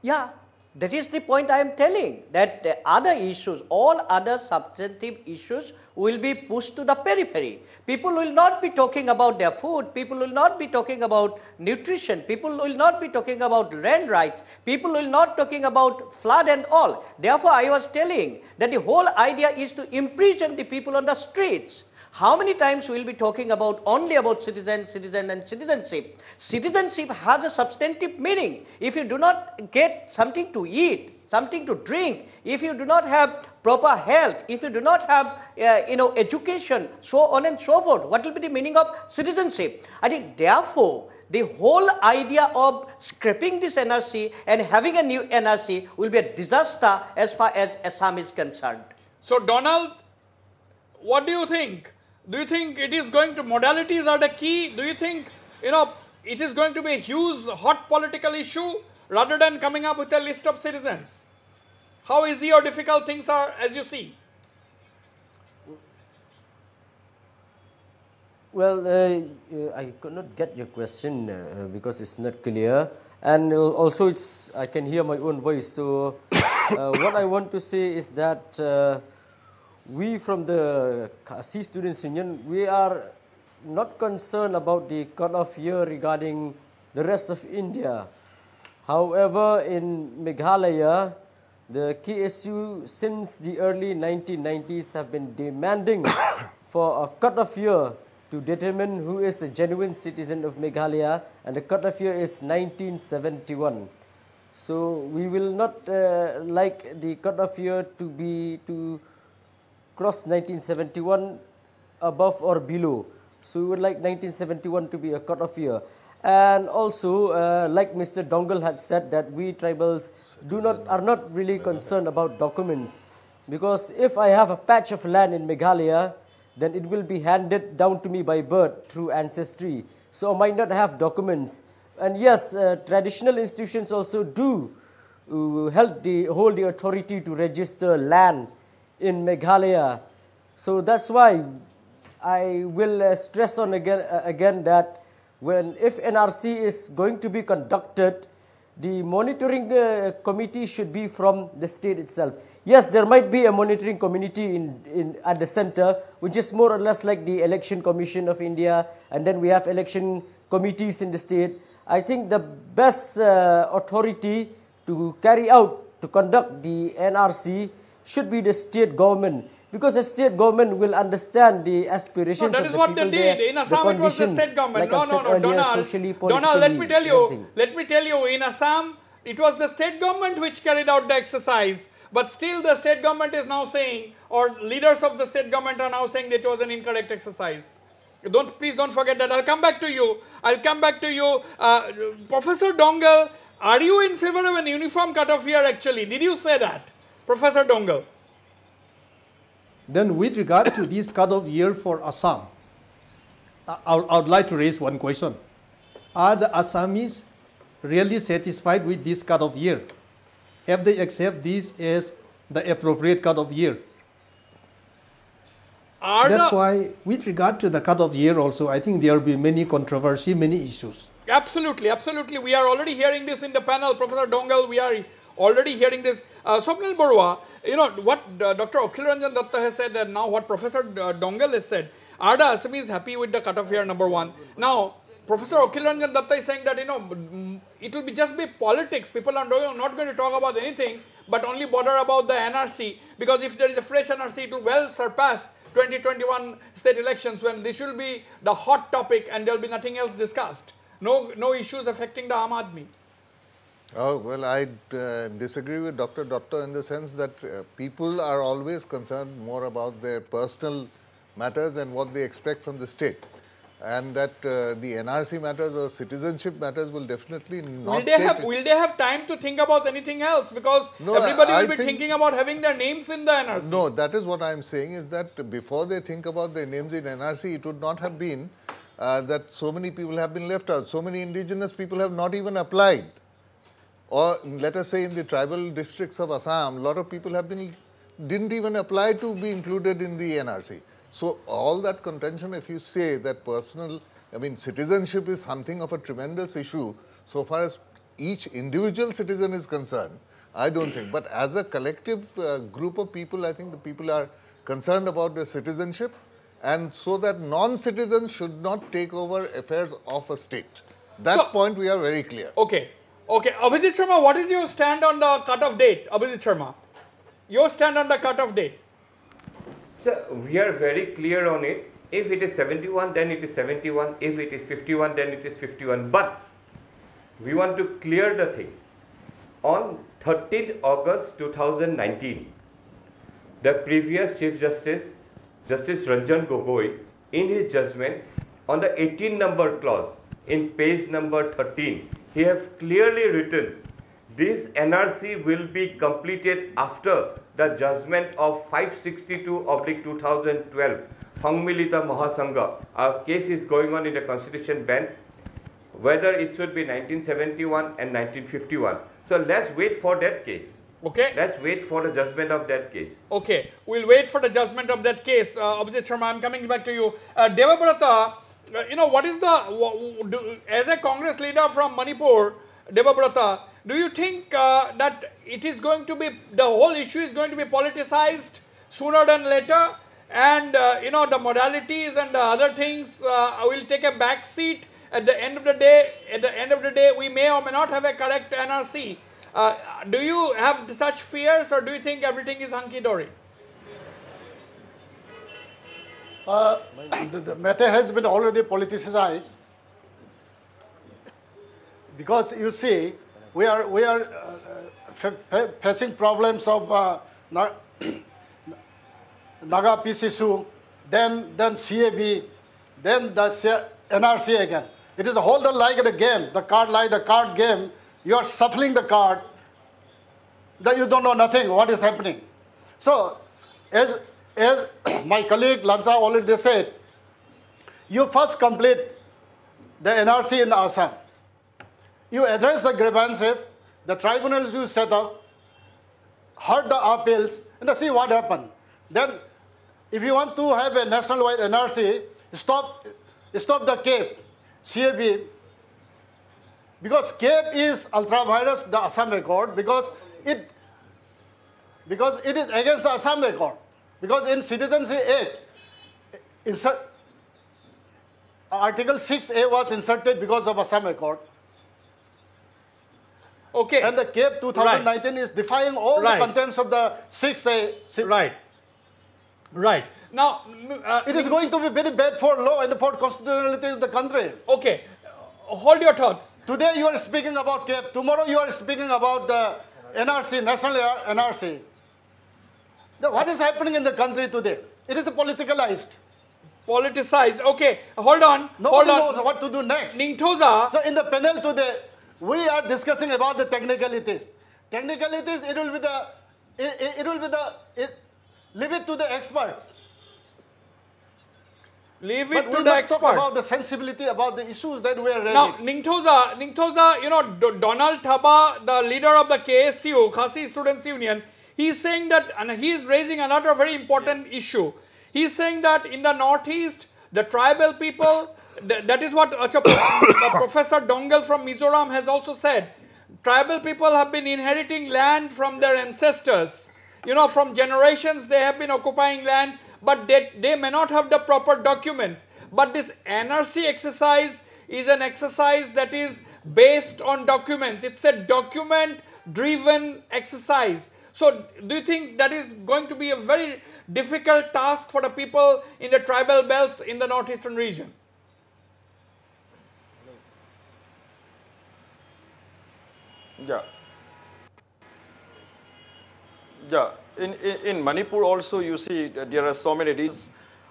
Yeah, that is the point I am telling, that other issues, all other substantive issues will be pushed to the periphery. People will not be talking about their food, people will not be talking about nutrition, people will not be talking about land rights, people will not talking about flood and all. Therefore, I was telling that the whole idea is to imprison the people on the streets. How many times we will be talking about only about citizen, citizen and citizenship? Citizenship has a substantive meaning. If you do not get something to eat, something to drink, if you do not have proper health, if you do not have, uh, you know, education, so on and so forth, what will be the meaning of citizenship? I think therefore, the whole idea of scrapping this NRC and having a new NRC will be a disaster as far as Assam is concerned. So Donald, what do you think? Do you think it is going to, modalities are the key? Do you think, you know, it is going to be a huge hot political issue rather than coming up with a list of citizens? How easy or difficult things are as you see? Well, uh, uh, I could not get your question uh, because it's not clear, and also it's I can hear my own voice. So, *coughs* uh, what I want to say is that uh, we from the Khasi Students Union, we are not concerned about the cut-off year regarding the rest of India. However, in Meghalaya, the KSU since the early 1990s have been demanding *coughs* for a cut-off year to determine who is a genuine citizen of Meghalaya and the cut-off year is 1971. So we will not uh, like the cut-off year to be to cross 1971 above or below. So we would like 1971 to be a cut-off year. And also, uh, like Mr. Doungel had said, that we tribals do not are not really concerned about documents, because if I have a patch of land in Meghalaya, then it will be handed down to me by birth through ancestry. So I might not have documents. And yes, uh, traditional institutions also do uh, help the hold the authority to register land in Meghalaya. So that's why I will uh, stress on again, uh, again that when if NRC is going to be conducted, the monitoring uh, committee should be from the state itself. Yes, there might be a monitoring committee in, in, at the center, which is more or less like the Election Commission of India, and then we have election committees in the state. I think the best uh, authority to carry out, to conduct the NRC should be the state government because the state government will understand the aspirations no, that is what they did. There, in assam it was the state government. like no no no donald donald let me tell you everything. let me tell you in assam it was the state government which carried out the exercise. But still the state government is now saying or leaders of the state government are now saying that it was an incorrect exercise. Don't please don't forget that. I'll come back to you. I'll come back to you. Uh, professor Doungel. are you in favor of an uniform cutoff here actually? Did you say that professor Doungel. Then with regard to this cut-off year for Assam, I, would like to raise one question. Are the Assamese really satisfied with this cut-off year? Have they accept this as the appropriate cut-off year? are That's the, why with regard to the cut-off year also, I think there will be many controversy, many issues. Absolutely, absolutely. We are already hearing this in the panel. Professor Doungel, we are already hearing this. Uh, Swapnil Barua, you know, what uh, Dr. Akhil Ranjan Datta has said and now what Professor uh, Doungel has said, are the is happy with the cutoff here, number one? Now, Professor Akhil Ranjan Datta is saying that, you know, it will be just be politics. People are not going to talk about anything, but only bother about the NRC because if there is a fresh NRC, it will well surpass 2021 state elections when this will be the hot topic and there will be nothing else discussed. No, no issues affecting the Aam Aadmi. Oh, well, I uh, disagree with Dr. Doctor in the sense that uh, people are always concerned more about their personal matters and what they expect from the state. And that uh, the NRC matters or citizenship matters will definitely not Will they have it- will they have time to think about anything else? Because No, everybody I will be think- thinking about having their names in the NRC. No, that is what I am saying is that before they think about their names in NRC, it would not have been uh, that so many people have been left out. So many indigenous people have not even applied. Or let us say in the tribal districts of Assam, a lot of people have been didn't even apply to be included in the NRC. So all that contention, if you say that personal, I mean citizenship is something of a tremendous issue so far as each individual citizen is concerned, I don't think. But as a collective uh, group of people, I think the people are concerned about their citizenship and so that non-citizens should not take over affairs of a state. That So- point we are very clear. Okay. Okay. Abhijit Sharma, what is your stand on the cut-off date? Abhijit Sharma, your stand on the cut-off date. So we are very clear on it. If it is 71, then it is 71. If it is 51, then it is 51. But we want to clear the thing. On 13th August 2019, the previous Chief Justice, Justice Ranjan Gogoi, in his judgment on the 18 number clause in page number 13, he has clearly written this NRC will be completed after the judgment of 562 oblique 2012 Sanmilita Mahasangha. Our case is going on in the Constitution bench whether it should be 1971 and 1951. So let's wait for that case. Okay. Let's wait for the judgment of that case. Okay, we'll wait for the judgment of that case. Uh, Abhijit Sharma, I'm coming back to you. Uh, Devabrata, you know, what is the, as a Congress leader from Manipur, Devabrata, do you think uh, that it is going to be, the whole issue is going to be politicized sooner than later? And, uh, you know, the modalities and the other things uh, will take a back seat at the end of the day, at the end of the day, we may or may not have a correct NRC. Uh, do you have such fears or do you think everything is hunky-dory? Uh, the, the matter has been already politicized because you see, we are we are uh, fa- facing problems of uh, Na- *coughs* Naga PCSU, then then CAB, then the NRC again. It is a whole like the game, the card like the card game. You are shuffling the card. That you don't know nothing what is happening. So, as as *coughs* my colleague Lancha already said, you first complete the NRC in Assam. You address the grievances, the tribunals you set up, heard the appeals, and see what happened. Then, if you want to have a national-wide NRC, stop, stop the CAPE, CAB, because CAB is ultra vires, the Assam Accord, because it, because it is against the Assam Accord. Because in Citizenship Act, insert, Article 6A was inserted because of Assam Accord. Okay. And the CAB 2019 is defying all Right. the contents of the 6A. si- Right. Right. Now, uh, It is going to be very bad for law and for constitutionality of the country. okay. Hold your thoughts. Today you are speaking about CAB. Tomorrow you are speaking about the NRC, National NRC. The- what is happening in the country today? It is a politicalized. Politicized. Okay. Hold on. Nobody hold on. knows what to do next. Ningthouja. So in the panel today, we are discussing about the technicalities. Technicalities, it will be the, it, it- will be the, it, leave it to the experts. Leave But it to we the must talk about the sensibility about the issues that we are raising. Now, Ningthouja, Ningthouja, you know, Do- Donald Thaba, the leader of the KSU, Khasi Students Union, he's saying that, and he is raising another very important issue. He's saying that in the Northeast, the tribal people, th- that is what *coughs* Professor Doungel from Mizoram has also said. Tribal people have been inheriting land from their ancestors. You know, from generations they have been occupying land, but they, they may not have the proper documents. But this NRC exercise is an exercise that is based on documents. It's a document driven exercise. So, do you think that is going to be a very difficult task for the people in the tribal belts in the northeastern region? Yeah. Yeah. In, in, in Manipur also you see there are so many reasons.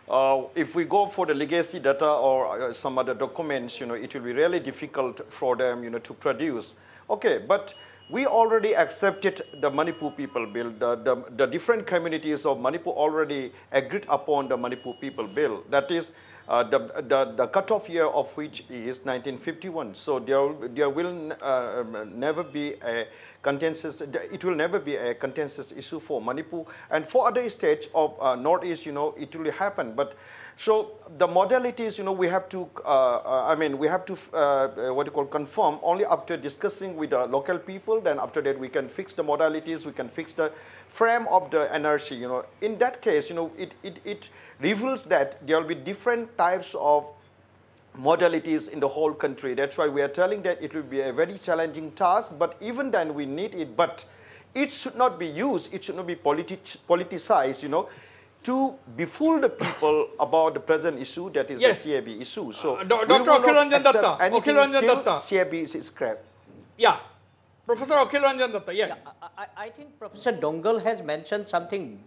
Uh, if we go for the legacy data or uh, some other documents, you know, it will be really difficult for them, you know, to produce. Okay, but we already accepted the Manipur People Bill. The, the, the different communities of Manipur already agreed upon the Manipur People Bill. That is, uh, the, the, the cutoff year of which is 1951. So there, there will uh, um, never be a contentious, it will never be a contentious issue for Manipur. And for other states of uh, Northeast, you know, it will happen. But so the modalities, you know, we have to, uh, uh, I mean, we have to, uh, what you call, confirm only after discussing with the local people. Then after that, we can fix the modalities, we can fix the frame of the NRC. You know, in that case, you know, it, it, it reveals that there will be different types of modalities in the whole country. That's why we are telling that it will be a very challenging task, but even then we need it. But it should not be used, it should not be politi politicized, you know to befool the people about the present issue that is yes. the CAB issue. So, uh, Dr. Akhil Ranjan Datta, Akhil Ranjan Datta. CAB is scrapped. Yeah. Professor Akhil Ranjan Datta, yes. Yeah, I, I, think Professor Doungel has mentioned something.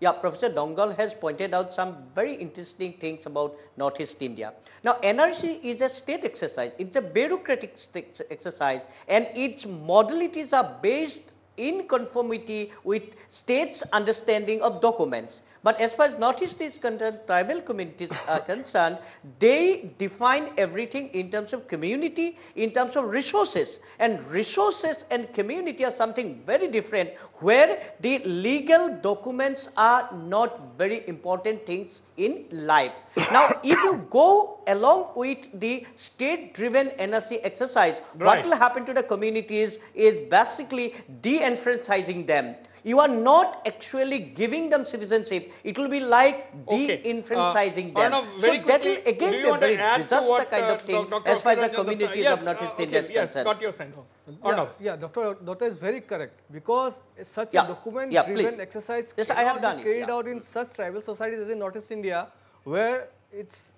Yeah, Professor Doungel has pointed out some very interesting things about Northeast India. Now, NRC is a state exercise. It's a bureaucratic exercise and its modalities are based in conformity with states' understanding of documents. But as far as Northeast is concerned, tribal communities are *laughs* concerned, they define everything in terms of community, in terms of resources. And resources and community are something very different where the legal documents are not very important things in life. *coughs* now, if you go along with the state-driven NRC exercise, right. what will happen to the communities is basically de-emphasizing them you are not actually giving them citizenship. It will be like de-enfranchising okay. uh, them. Arnav, very so quickly, that is again do you very to add disaster kind uh, of thing Dr. as far as the communities yes, of Northeast uh, okay, India yes, concerned. got your sense. Yeah, yeah, Dr. Dr. is very correct because such yeah. a document-driven yeah, exercise yes, cannot I have be done carried yeah. out in such tribal societies as in Northeast India, where it's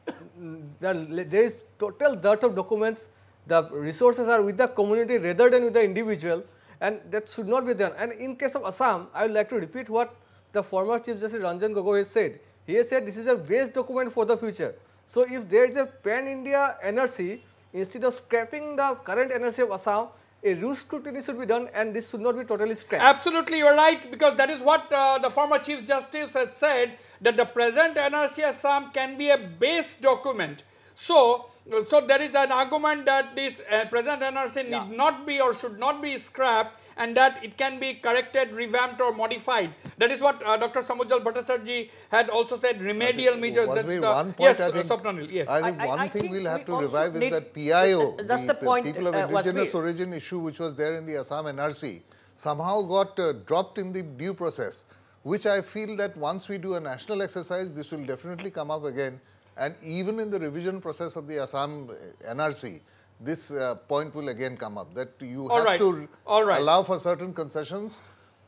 the, there is total dearth of documents. The resources are with the community rather than with the individual, and that should not be done. And in case of Assam, I would like to repeat what the former Chief Justice Ranjan Gogoi has said. He has said this is a base document for the future. So if there is a pan-India NRC, instead of scrapping the current NRC of Assam, a rule scrutiny should be done and this should not be totally scrapped. Absolutely, you are right because that is what uh, the former Chief Justice had said that the present NRC Assam can be a base document. So, so there is an argument that this uh, present NRC yeah. need not be or should not be scrapped and that it can be corrected, revamped or modified. That is what uh, Dr. Samujjal Bhattacharjee had also said, remedial measures. That's the, one point yes, I think, Swapnil, yes. I think I, one I thing think we'll have we to revive is that PIO, the, the point, people of uh, indigenous origin issue which was there in the Assam NRC somehow got uh, dropped in the due process, which I feel that once we do a national exercise, this will definitely come up again. And even in the revision process of the Assam uh, NRC, this uh, point will again come up that you All have right. to All right. allow for certain concessions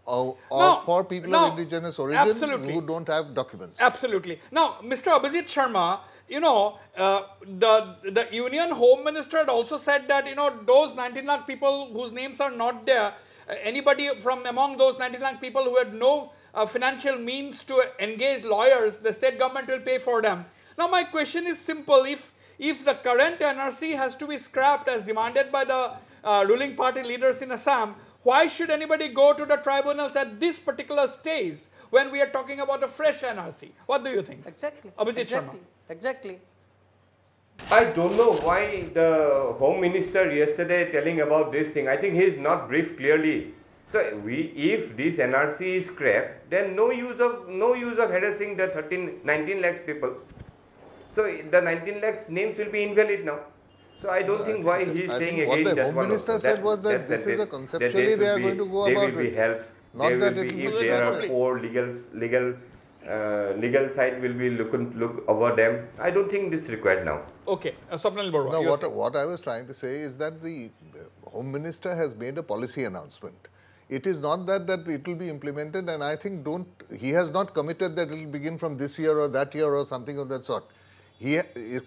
or, or no, for people no, of indigenous origin absolutely. who don't have documents. Absolutely. Now, Mr. Abhijit Sharma, you know, uh, the, the Union Home Minister had also said that, you know, those 19 lakh people whose names are not there, uh, anybody from among those 19 lakh people who had no uh, financial means to engage lawyers, the state government will pay for them. Now, my question is simple. If if the current NRC has to be scrapped as demanded by the uh, ruling party leaders in Assam, why should anybody go to the tribunals at this particular stage when we are talking about a fresh NRC? What do you think? Exactly. Abhijit exactly. Sharma. Exactly. I don't know why the Home Minister yesterday telling about this thing. I think he is not briefed clearly. So we, if this NRC is scrapped, then no use of no use of harassing the 13, 19 lakhs people. So the 19 lakhs names will be invalid now. So I don't think why he is saying again what the Home Minister said was that, this is a conceptually they are going to go they about will be it. helped. Not they that will it be, if there are separate. four legal legal uh, legal side will be looking look over them. I don't think this is required now. Okay, uh, Swapnil Barua. No, what, what I was trying to say is that the uh, Home Minister has made a policy announcement. It is not that, that it will be implemented and I think don't, he has not committed that it will begin from this year or that year or something of that sort. He,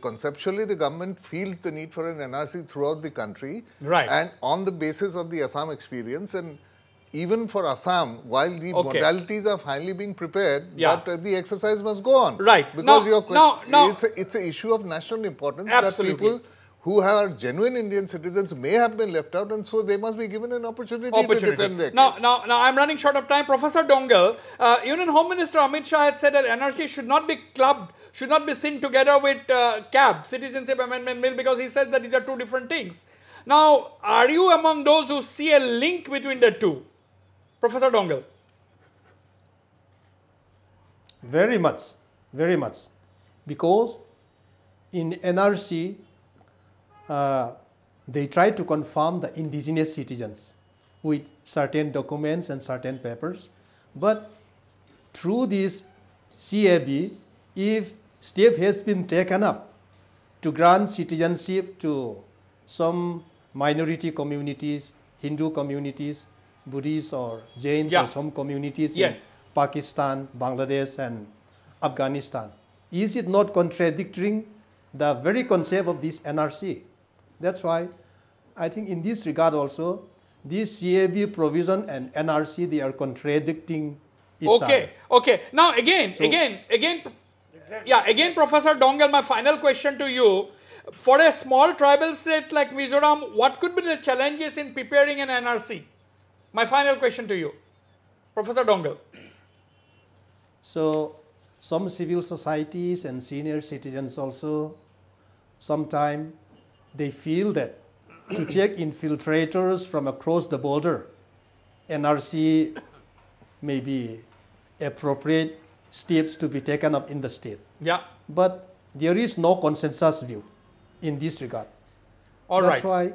conceptually, the government feels the need for an NRC throughout the country. Right. And on the basis of the Assam experience and even for Assam, while the Okay. modalities are finally being prepared, Yeah. but uh, the exercise must go on. Right. Because Now- now- now- it's, a, it's an issue of national importance Absolutely. that people who are genuine Indian citizens may have been left out and so they must be given an opportunity, to opportunity. defend their Now, case. now, now, I'm running short of time. Professor Doungel, uh, Union Home Minister Amit Shah had said that NRC should not be clubbed should not be seen together with uh, CAB, Citizenship Amendment Bill, because he says that these are two different things. Now, are you among those who see a link between the two? Professor Doungel. Very much, very much. Because in NRC, uh, they try to confirm the indigenous citizens with certain documents and certain papers. But through this CAB, if step has been taken up to grant citizenship to some minority communities, Hindu communities, Buddhists or Jains Yeah. or some communities Yes. in Pakistan, Bangladesh and Afghanistan. Is it not contradicting the very concept of this NRC? That's why I think in this regard also, this CAB provision and NRC, they are contradicting each other. Okay, okay. Now again, So- again, again, yeah, again, Professor Doungel, my final question to you. For a small tribal state like Mizoram, what could be the challenges in preparing an NRC? My final question to you, Professor Doungel. So some civil societies and senior citizens also sometimes they feel that to take infiltrators from across the border, NRC may be appropriate steps to be taken up in the state. Yeah. But there is no consensus view in this regard. All That's right. why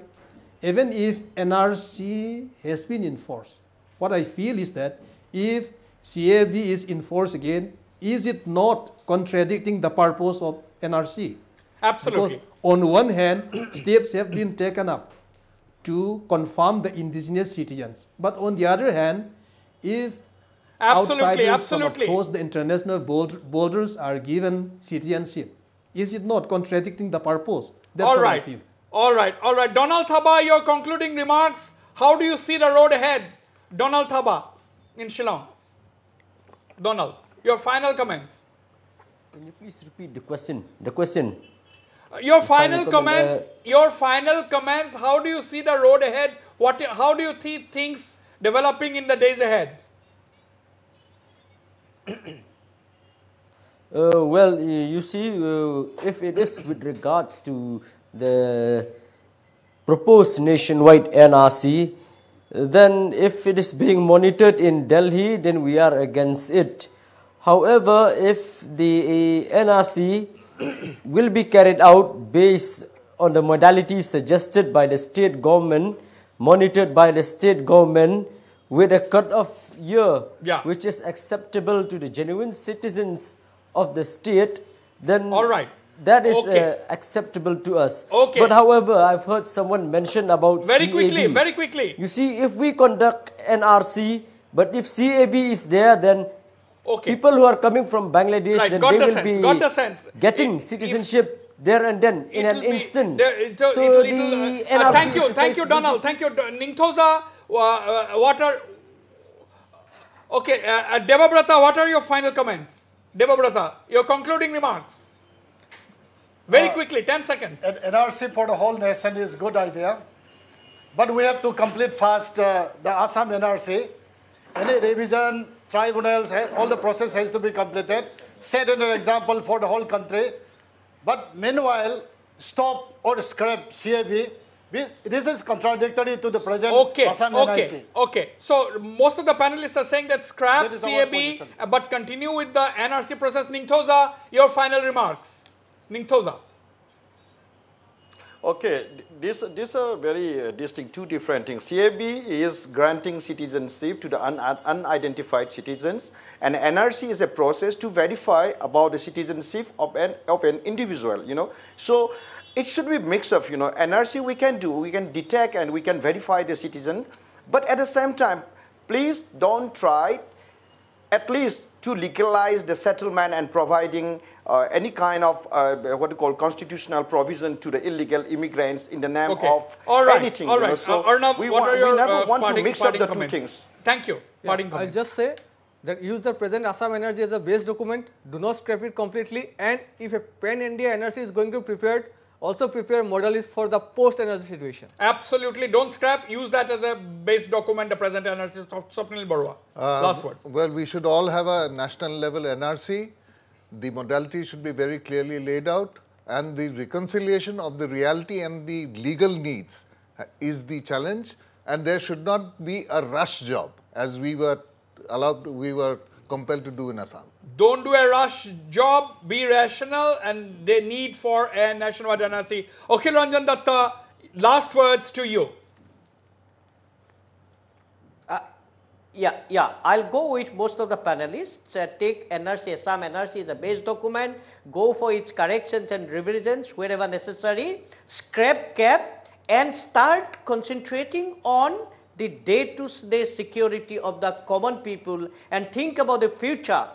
even if NRC has been enforced, what I feel is that if CAB is enforced again, is it not contradicting the purpose of NRC? Absolutely. Because on one hand, *coughs* steps have been taken up to confirm the indigenous citizens. But on the other hand, if Absolutely, outsiders absolutely. from across the international bold- borders are given citizenship, is it not contradicting the purpose? That's all what I right. feel. All right. All right. Donald Thaba, your concluding remarks. How do you see the road ahead? Donald Thaba in Shillong. Donald, your final comments. Can you please repeat the question? The question. Uh, Your final, final comment, comments. your final comments. How do you see the road ahead? What? How do you see things developing in the days ahead? *coughs* Uh, well, you see, uh, if it is with regards to the proposed nationwide NRC, uh, then if it is being monitored in Delhi, then we are against it. However, if the uh, NRC *coughs* will be carried out based on the modalities suggested by the state government, monitored by the state government, with a cut-off year Yeah. which is acceptable to the genuine citizens of the state, then All right. that is Okay. uh, acceptable to us. Okay. But however, I've heard someone mention about Very quickly, very quickly. You see, if we conduct NRC, but if CAB is there, then Okay. people who are coming from Bangladesh, Right, then got they the will sense, be got the sense. getting if- citizenship there and then in an be- instant. it'll- so it'll- it'll, uh, uh, thank you, thank you, Donald. Thank you, Ningthouja. Uh, what are okay, uh, uh, Debabrata? What are your final comments, Debabrata? Your concluding remarks. Very Uh, quickly, ten seconds. An NRC for the whole nation is a good idea, but we have to complete fast uh, the Assam NRC. Any revision, tribunals, all the process has to be completed. Set an example for the whole country. But meanwhile, stop or scrap CAB. This, this is contradictory to the present Okay, Assam okay, NRC. okay. So most of the panelists are saying that scrap That is our CAB, uh, but continue with the NRC process. Ningthouja, your final remarks. Ningthouja. Okay, th- this these are very uh, distinct, two different things. CAB is granting citizenship to the un, un- unidentified citizens, and NRC is a process to verify about the citizenship of an of an individual. You know, so it should be mix of you know NRC we can do, we can detect and we can verify the citizen, but at the same time, please don't try at least to legalize the settlement and providing uh, any kind of uh, what you call constitutional provision to the illegal immigrants in the name Okay. of all right. anything. All you know. So uh, Arnav, we, what want, are your we never uh, want to mix up parting the two comments? things. Thank you. Yeah, I'll comments. just say that use the present Assam NRC as a base document, do not scrap it completely and if a pan-India NRC is going to be prepared, also prepare models for the post-NRC situation. Absolutely. Don't scrap. Use that as a base document, the present NRC. Swapnil Barua. Uh, Last words. Well, we should all have a national level NRC the modality should be very clearly laid out and the reconciliation of the reality and the legal needs is the challenge and there should not be a rush job as we were allowed we were compelled to do in Assam. Don't do a rush job, be rational and the need for a national NRC. Akhil Ranjan Datta, last words to you. Yeah, yeah. I'll go with most of the panelists. Uh, take NRC, Assam NRC is a base document. Go for its corrections and revisions wherever necessary. Scrap CAB and start concentrating on the day-to-day security of the common people and think about the future uh,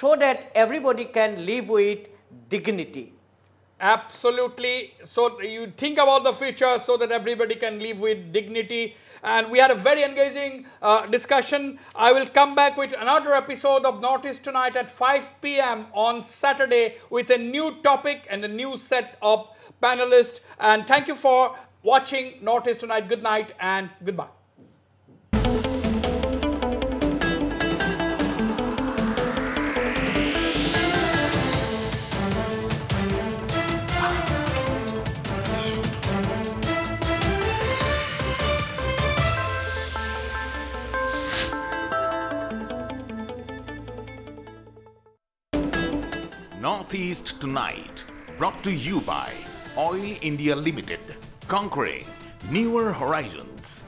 so that everybody can live with dignity. Absolutely. So you think about the future so that everybody can live with dignity and we had a very engaging uh, discussion. I will come back with another episode of Northeast Tonight at 5 p.m. on Saturday with a new topic and a new set of panelists. And thank you for watching Northeast Tonight. Good night and goodbye. Northeast Tonight, brought to you by Oil India Limited, conquering newer horizons.